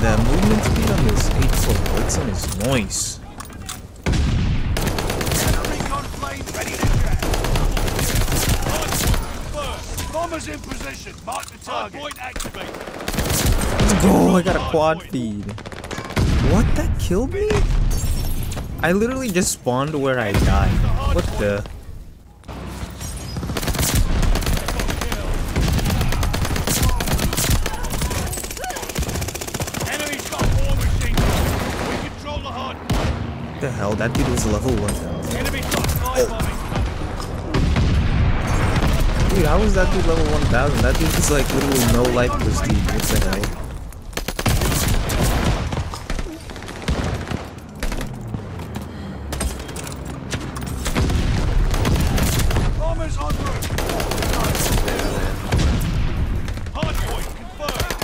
the uh, movement speed on this 84 Blixen is nice. Bombers in position. Mark the target. Let's go, I got a quad feed. What, that killed me? I literally just spawned where I died. What the? Enemy's got war machine guns. We control the hard point. What the hell? That dude was level 1000. Enemy's got fly bombing coming. Dude, how was that dude level 1000? That dude is like literally no life. What the hell? Bombers en route. Hard point confirmed.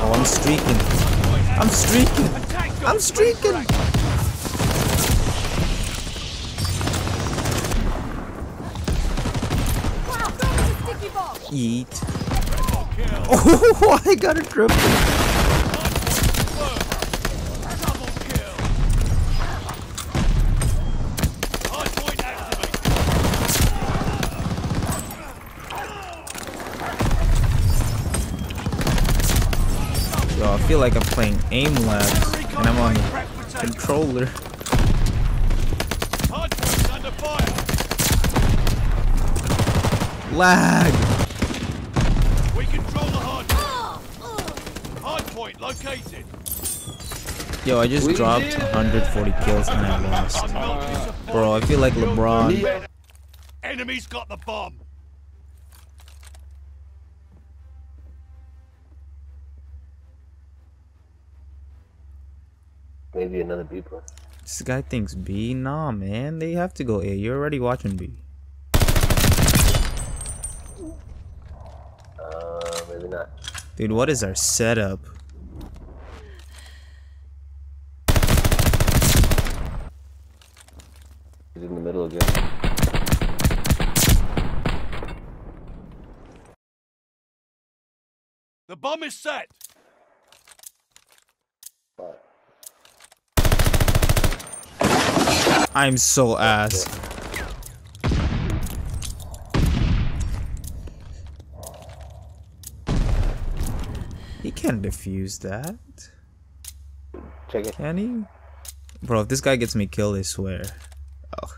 Oh, I'm streaking. I'm streaking. I'm streaking. Eat. Oh, I got a triple. Double kill. Hard point activated. Yo, I feel like I'm playing aim labs and I'm on Prep for takeoff. controller. Hard point's under fire. Lag. We control the hard point. Hard point located. Yo, I just We dropped 140 kills and I lost. I'm not disappointed. Bro, I feel like LeBron. Enemy's got the bomb. Maybe another B plus. This guy thinks B. Nah, man. They have to go A. You're already watching B. Uh, maybe not. Dude, what is our setup? He's in the middle again. The bomb is set. I'm so ass. He can't defuse that. Check it. Can he? Bro, if this guy gets me killed, I swear. Oh,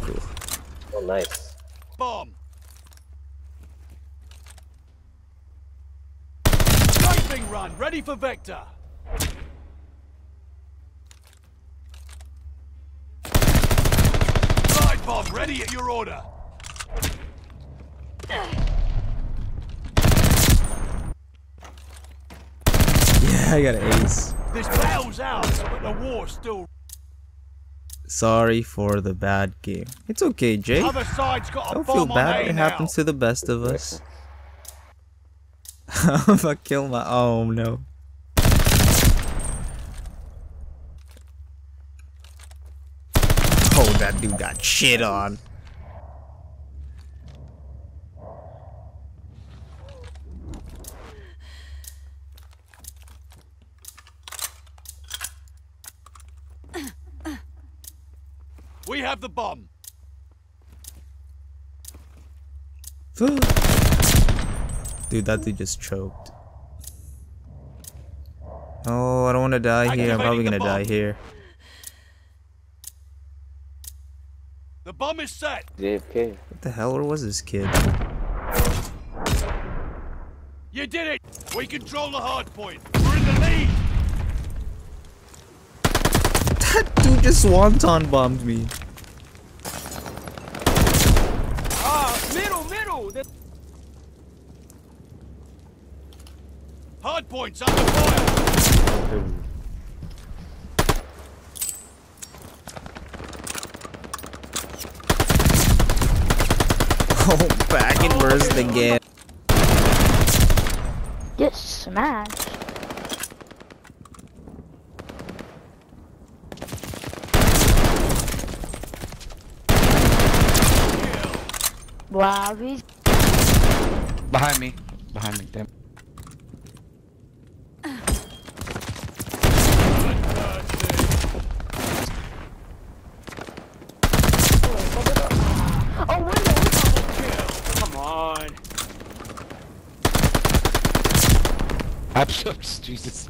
cool. Oh, nice. Bomb. Sniping run. Ready for Vector. Bomb ready at your order. Yeah, I got an ace. This battle's out, but the war's still. Sorry for the bad game. It's okay, Jay. Other side's got a Don't feel bad. It now. happens to the best of us. I'm gonna kill my. Oh no. Oh, that dude got shit on. We have the bomb. Dude, that dude just choked. Oh, I don't want to die here. I'm probably gonna die here. The bomb is set. JFK. What the hell? Where was this kid? You did it. We control the hard point. We're in the lead. That dude just swanton bombed me. Ah, middle, middle. Hard points under fire. Oh, back and burst again. Get smashed. Wow, he's Behind me. Behind me. Damn. Come on. I'm Jesus.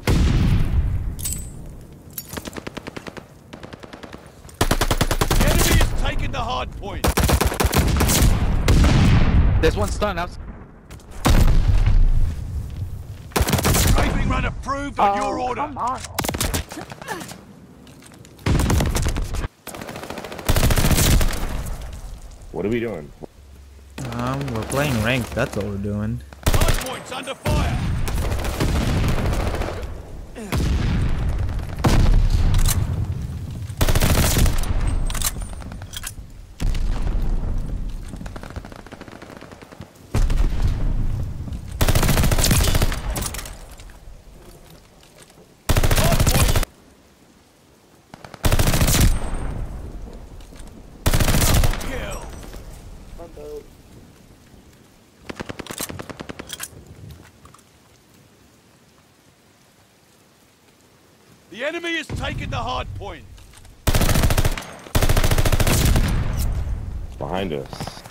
Enemy is taking the hard point. There's one stun out. Strafing run approved on your order. Oh, Come on. What are we doing? Um, we're playing ranked. That's what we're doing. Hard points under fire. Hard point. Kill. The enemy has taken the hard point. Behind us.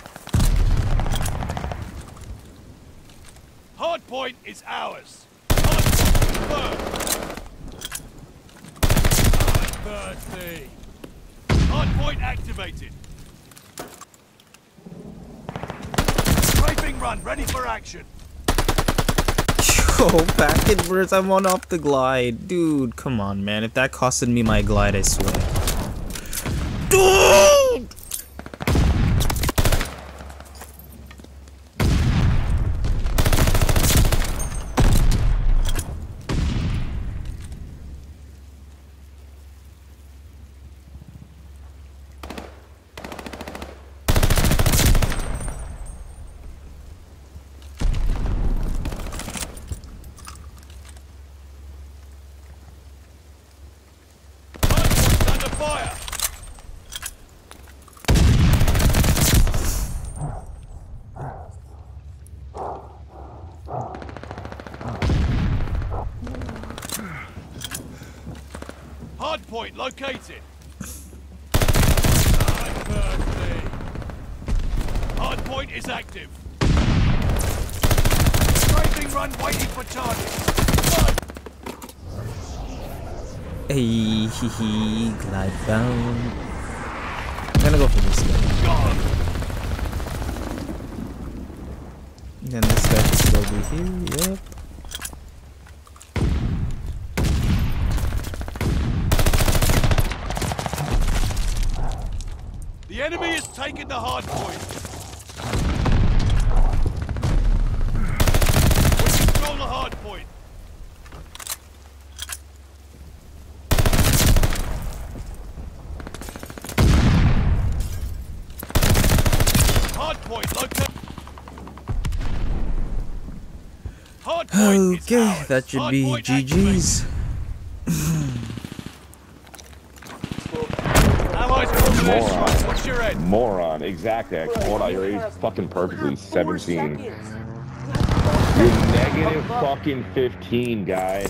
Hard point is ours. Hard point. Thirsty. Hard point activated. Strafing run, ready for action. Yo, oh, back in verse, I'm on off the glide. Dude, come on, man. If that costed me my glide, I swear. Dude! Hard point's under fire. Hard point located. Hard point is active. Strafing run waiting for target. Hey, hee hee, glide down. I'm gonna go for this guy. Gone. Then this guy can still be here, yep. Enemy is taking the hard point. We control the hard point. Hard point located. Hard point is Okay, that should be. GG's. Allies their Moron. strike. What's your head? Moron. Exactly. I called out your age fucking perfectly. 17. You're negative fucking 15, guy.